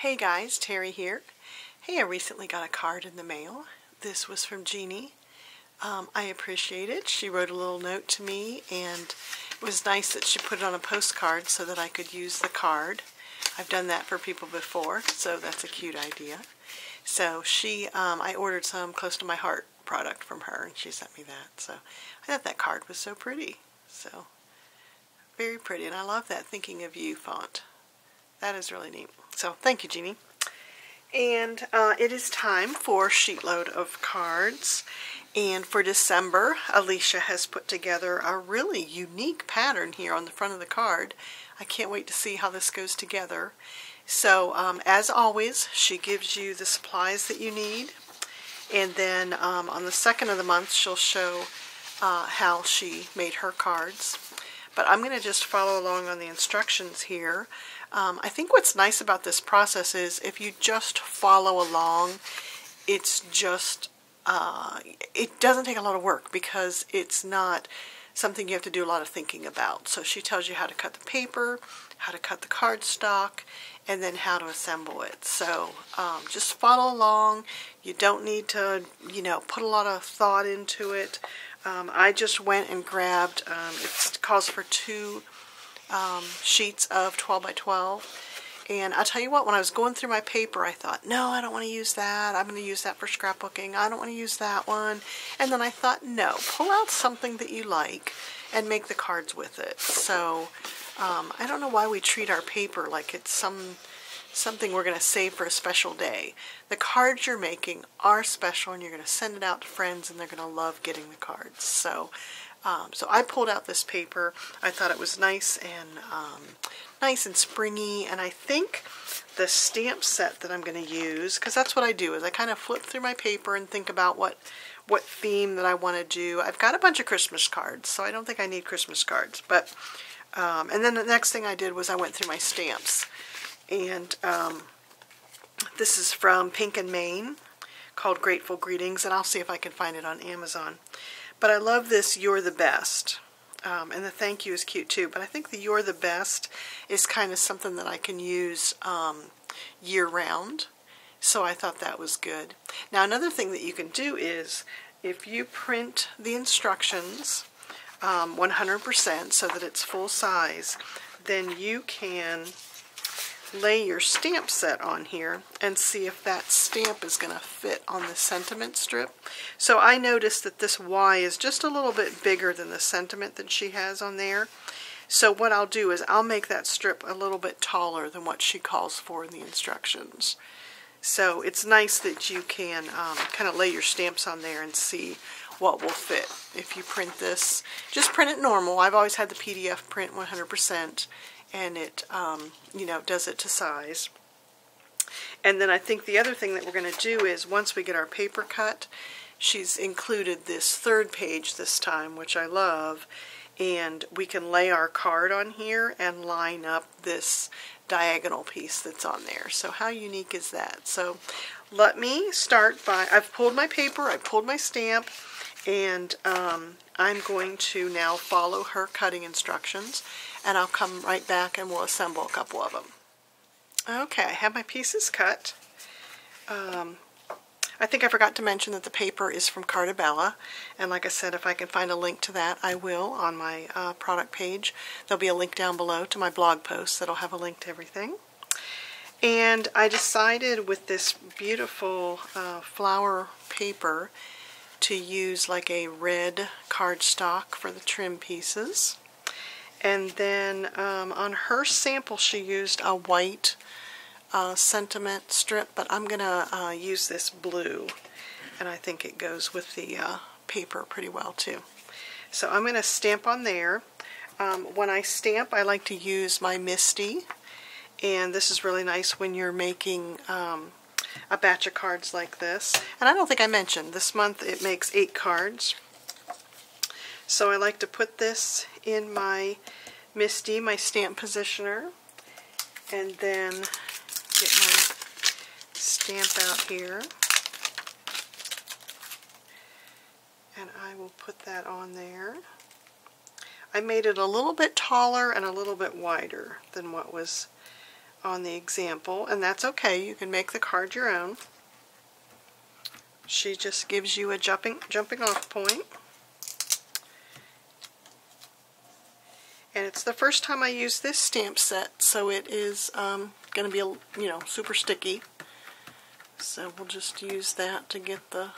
Hey guys, Terry here. Hey, I recently got a card in the mail. This was from Jeannie. Um, I appreciate it. She wrote a little note to me and it was nice that she put it on a postcard so that I could use the card. I've done that for people before, so that's a cute idea. So she, um, I ordered some close to my heart product from her and she sent me that. So I thought that card was so pretty. So very pretty and I love that thinking of you font. That is really neat. So thank you, Jeannie. And uh, it is time for SheetLoad of Cards. And for December, Alicia has put together a really unique pattern here on the front of the card. I can't wait to see how this goes together. So, um, as always, she gives you the supplies that you need. And then um, on the second of the month, she'll show uh, how she made her cards. But I'm going to just follow along on the instructions here. Um, I think what's nice about this process is if you just follow along, it's just, uh, it doesn't take a lot of work because it's not something you have to do a lot of thinking about. So she tells you how to cut the paper, how to cut the cardstock, and then how to assemble it. So um, just follow along. You don't need to, you know, put a lot of thought into it. Um, I just went and grabbed, um, it calls for two um, sheets of 12 by 12. And I'll tell you what, when I was going through my paper, I thought, no, I don't want to use that. I'm going to use that for scrapbooking. I don't want to use that one. And then I thought, no, pull out something that you like and make the cards with it. So um, I don't know why we treat our paper like it's some something we're going to save for a special day. The cards you're making are special and you're going to send it out to friends and they're going to love getting the cards. So um, so I pulled out this paper. I thought it was nice and um, nice and springy. And I think the stamp set that I'm going to use, because that's what I do, is I kind of flip through my paper and think about what what theme that I want to do. I've got a bunch of Christmas cards, so I don't think I need Christmas cards. But um, and then the next thing I did was I went through my stamps, and um, this is from Pink and Main called Grateful Greetings, and I'll see if I can find it on Amazon. But I love this You're the Best. Um, and the thank you is cute too. But I think the You're the Best is kind of something that I can use um, year round. So I thought that was good. Now another thing that you can do is if you print the instructions 100% um, so that it's full size, then you can lay your stamp set on here and see if that stamp is going to fit on the sentiment strip. So I noticed that this Y is just a little bit bigger than the sentiment that she has on there. So what I'll do is I'll make that strip a little bit taller than what she calls for in the instructions. So it's nice that you can um, kind of lay your stamps on there and see what will fit. If you print this, just print it normal. I've always had the PDF print 100% and it, um, you know, does it to size. And then I think the other thing that we're going to do is once we get our paper cut, she's included this third page this time, which I love, and we can lay our card on here and line up this diagonal piece that's on there. So how unique is that? So let me start by, I've pulled my paper, I've pulled my stamp, and um, I'm going to now follow her cutting instructions and I'll come right back and we'll assemble a couple of them. Okay, I have my pieces cut. Um, I think I forgot to mention that the paper is from Carta Bella, and like I said, if I can find a link to that, I will on my uh, product page. There'll be a link down below to my blog post that'll have a link to everything. And I decided with this beautiful uh, flower paper to use like a red cardstock for the trim pieces. And then um, on her sample she used a white uh, sentiment strip, but I'm going to uh, use this blue. And I think it goes with the uh, paper pretty well too. So I'm going to stamp on there. Um, when I stamp, I like to use my MISTI. And this is really nice when you're making um, a batch of cards like this. And I don't think I mentioned, this month it makes eight cards. So I like to put this in my MISTI, my stamp positioner, and then get my stamp out here. And I will put that on there. I made it a little bit taller and a little bit wider than what was on the example, and that's okay. You can make the card your own. She just gives you a jumping, jumping off point. And it's the first time I use this stamp set, so it is um, going to be, you know, super sticky. So we'll just use that to get the,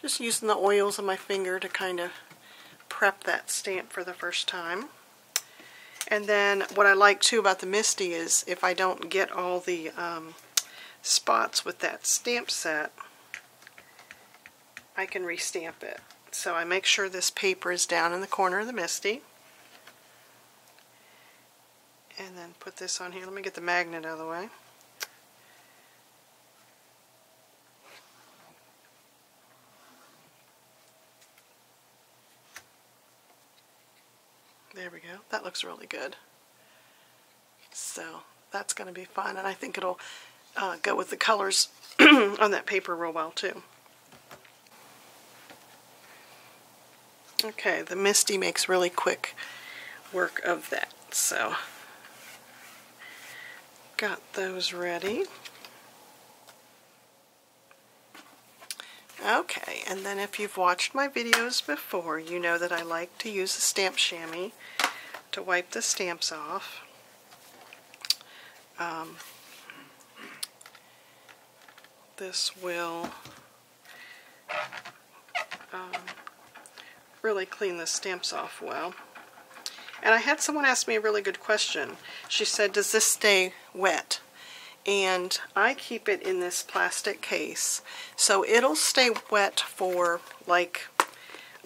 just using the oils on my finger to kind of prep that stamp for the first time. And then what I like too about the MISTI is if I don't get all the um, spots with that stamp set, I can restamp it. So I make sure this paper is down in the corner of the MISTI. And then put this on here. Let me get the magnet out of the way. There we go. That looks really good. So that's going to be fun, and I think it'll uh, go with the colors on that paper real well too. Okay, the MISTI makes really quick work of that, so got those ready. Okay, and then if you've watched my videos before, you know that I like to use a stamp chamois to wipe the stamps off. Um, this will um, really clean the stamps off well. And I had someone ask me a really good question. She said, does this stay wet? and I keep it in this plastic case so it'll stay wet for like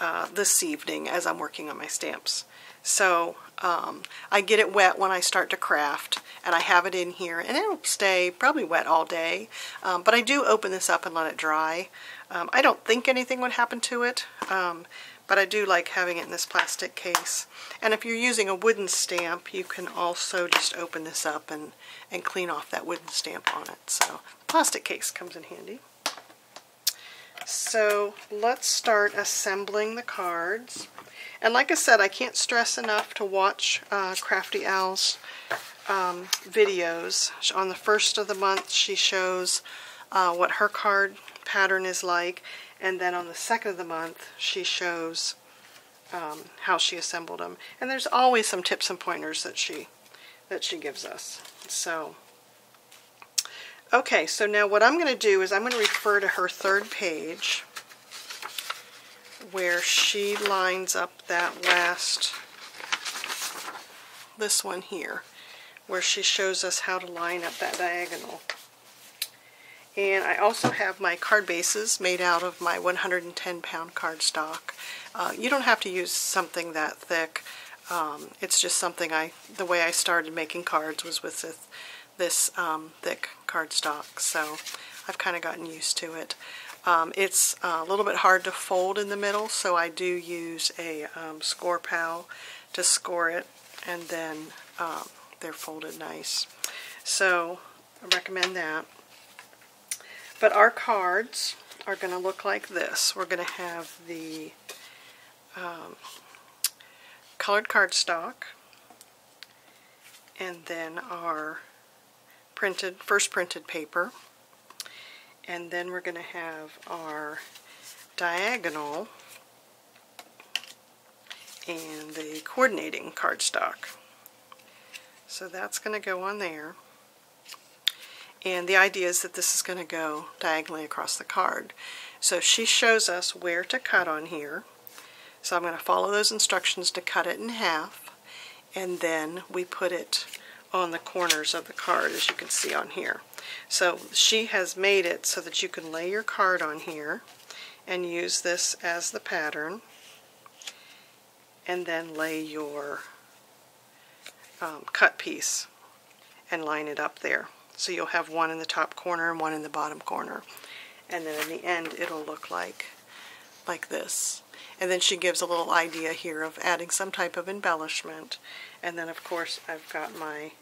uh, this evening as I'm working on my stamps. So um, I get it wet when I start to craft and I have it in here and it'll stay probably wet all day um, but I do open this up and let it dry. Um, I don't think anything would happen to it um, but I do like having it in this plastic case. And if you're using a wooden stamp, you can also just open this up and, and clean off that wooden stamp on it. So the plastic case comes in handy. So let's start assembling the cards. And like I said, I can't stress enough to watch uh, Crafty Al's um, videos. On the first of the month, she shows uh, what her card pattern is like. And then on the second of the month, she shows um, how she assembled them. And there's always some tips and pointers that she that she gives us. So, okay, so now what I'm going to do is I'm going to refer to her third page where she lines up that last, this one here, where she shows us how to line up that diagonal. And I also have my card bases made out of my 110 pound cardstock. Uh, you don't have to use something that thick. Um, it's just something I, the way I started making cards was with this, this um, thick cardstock. So I've kind of gotten used to it. Um, it's a little bit hard to fold in the middle, so I do use a um, score pal to score it, and then um, they're folded nice. So I recommend that. But our cards are going to look like this. We're going to have the um, colored cardstock and then our printed first printed paper and then we're going to have our diagonal and the coordinating cardstock. So that's going to go on there. And the idea is that this is going to go diagonally across the card. So she shows us where to cut on here. So I'm going to follow those instructions to cut it in half. And then we put it on the corners of the card, as you can see on here. So she has made it so that you can lay your card on here and use this as the pattern and then lay your um, cut piece and line it up there. So you'll have one in the top corner and one in the bottom corner. And then in the end it'll look like, like this. And then she gives a little idea here of adding some type of embellishment. And then of course I've got my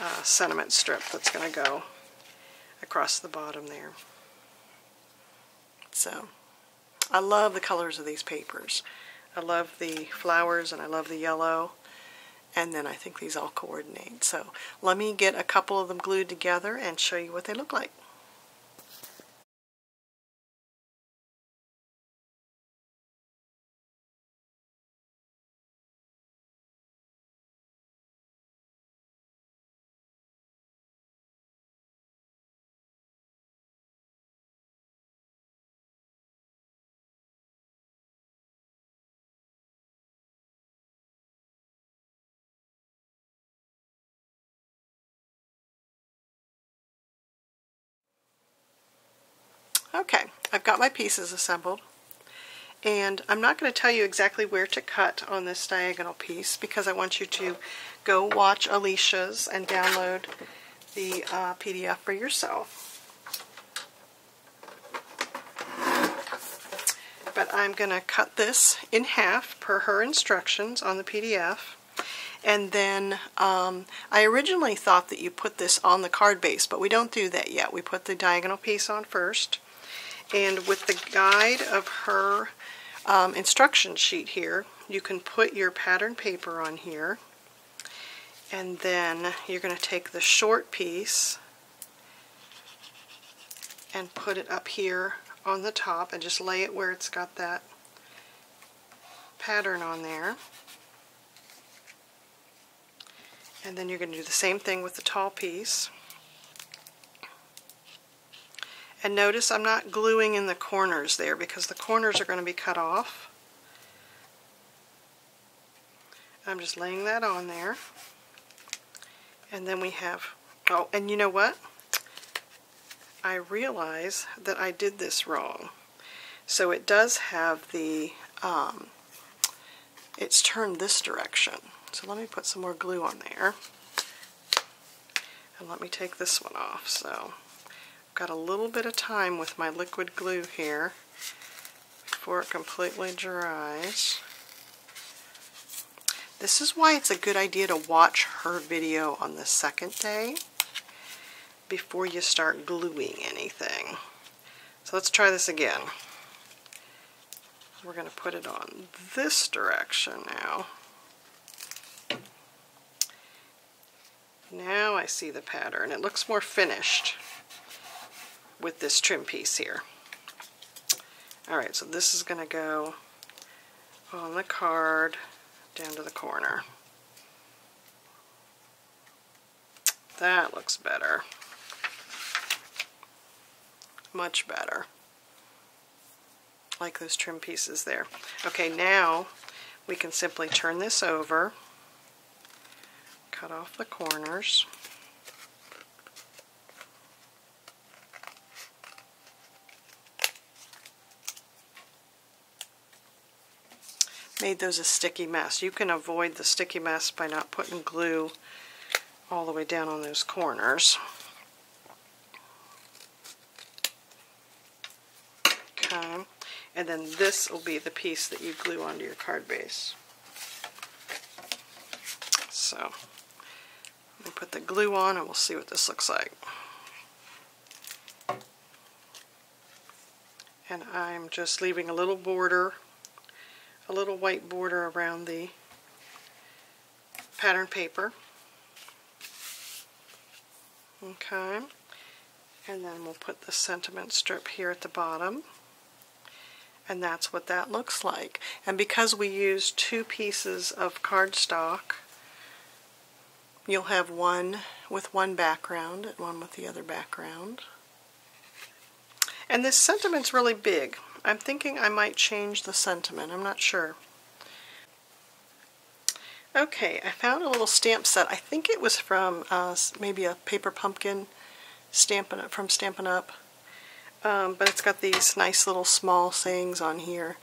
uh, sentiment strip that's going to go across the bottom there. So I love the colors of these papers. I love the flowers and I love the yellow and then I think these all coordinate. So let me get a couple of them glued together and show you what they look like. Okay, I've got my pieces assembled. And I'm not going to tell you exactly where to cut on this diagonal piece because I want you to go watch Alicia's and download the uh, PDF for yourself. But I'm going to cut this in half per her instructions on the PDF. And then um, I originally thought that you put this on the card base, but we don't do that yet. We put the diagonal piece on first. And with the guide of her um, instruction sheet here, you can put your pattern paper on here. And then you're going to take the short piece and put it up here on the top and just lay it where it's got that pattern on there. And then you're going to do the same thing with the tall piece. And notice I'm not gluing in the corners there because the corners are going to be cut off. I'm just laying that on there. And then we have, oh, and you know what? I realize that I did this wrong. So it does have the, um, it's turned this direction. So let me put some more glue on there. And let me take this one off. So got a little bit of time with my liquid glue here before it completely dries. This is why it's a good idea to watch her video on the second day before you start gluing anything. So let's try this again. We're going to put it on this direction now. Now I see the pattern. It looks more finished with this trim piece here. Alright, so this is going to go on the card down to the corner. That looks better. Much better. Like those trim pieces there. Okay, now we can simply turn this over, cut off the corners. Made those a sticky mess. You can avoid the sticky mess by not putting glue all the way down on those corners. Okay, and then this will be the piece that you glue onto your card base. So, let me put the glue on and we'll see what this looks like. And I'm just leaving a little border a little white border around the pattern paper. Okay, and then we'll put the sentiment strip here at the bottom. And that's what that looks like. And because we use two pieces of cardstock, you'll have one with one background and one with the other background. And this sentiment's really big. I'm thinking I might change the sentiment. I'm not sure. Okay, I found a little stamp set. I think it was from uh, maybe a paper pumpkin Stampin' Up from Stampin' Up. Um, but it's got these nice little small sayings on here.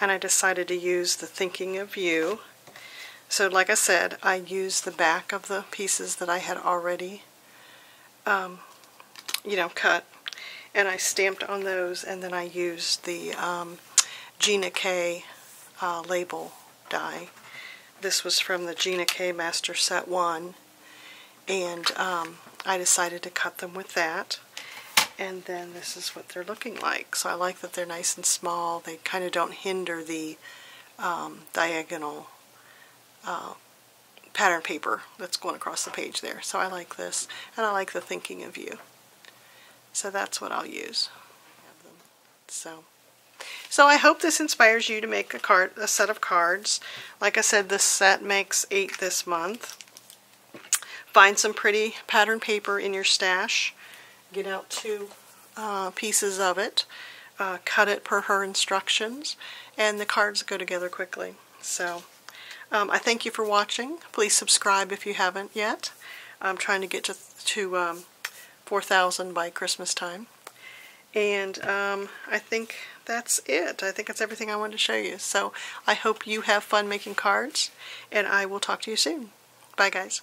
And I decided to use the Thinking of You. So like I said, I used the back of the pieces that I had already, um, you know, cut and I stamped on those and then I used the um, Gina K uh, label die. This was from the Gina K Master Set 1 and um, I decided to cut them with that and then this is what they're looking like. So I like that they're nice and small. They kind of don't hinder the um, diagonal uh, pattern paper that's going across the page there. So I like this, and I like the thinking of you. So that's what I'll use. So, so I hope this inspires you to make a card, a set of cards. Like I said, this set makes eight this month. Find some pretty pattern paper in your stash. Get out two uh, pieces of it. Uh, cut it per her instructions, and the cards go together quickly. So. Um, I thank you for watching. Please subscribe if you haven't yet. I'm trying to get to, to um, 4,000 by Christmas time. And um, I think that's it. I think that's everything I wanted to show you. So I hope you have fun making cards, and I will talk to you soon. Bye, guys.